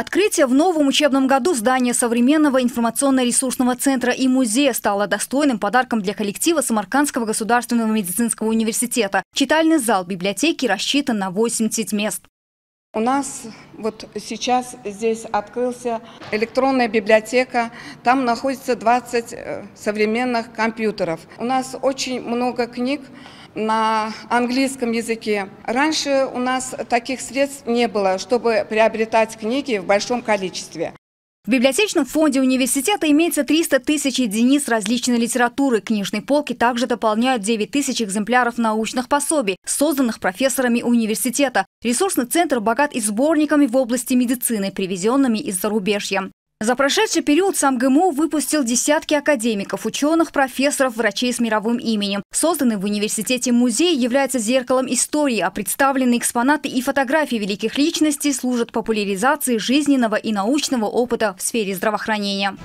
Открытие в новом учебном году здания современного информационно-ресурсного центра и музея стало достойным подарком для коллектива Самаркандского государственного медицинского университета. Читальный зал библиотеки рассчитан на 80 мест. У нас вот сейчас здесь открылся электронная библиотека. Там находится 20 э, современных компьютеров. У нас очень много книг на английском языке. Раньше у нас таких средств не было, чтобы приобретать книги в большом количестве. В библиотечном фонде университета имеется 300 тысяч единиц различной литературы. Книжные полки также дополняют 9 тысяч экземпляров научных пособий, созданных профессорами университета. Ресурсный центр богат и сборниками в области медицины, привезенными из зарубежья. За прошедший период сам ГМУ выпустил десятки академиков, ученых, профессоров, врачей с мировым именем. Созданный в университете музей является зеркалом истории, а представленные экспонаты и фотографии великих личностей служат популяризации жизненного и научного опыта в сфере здравоохранения.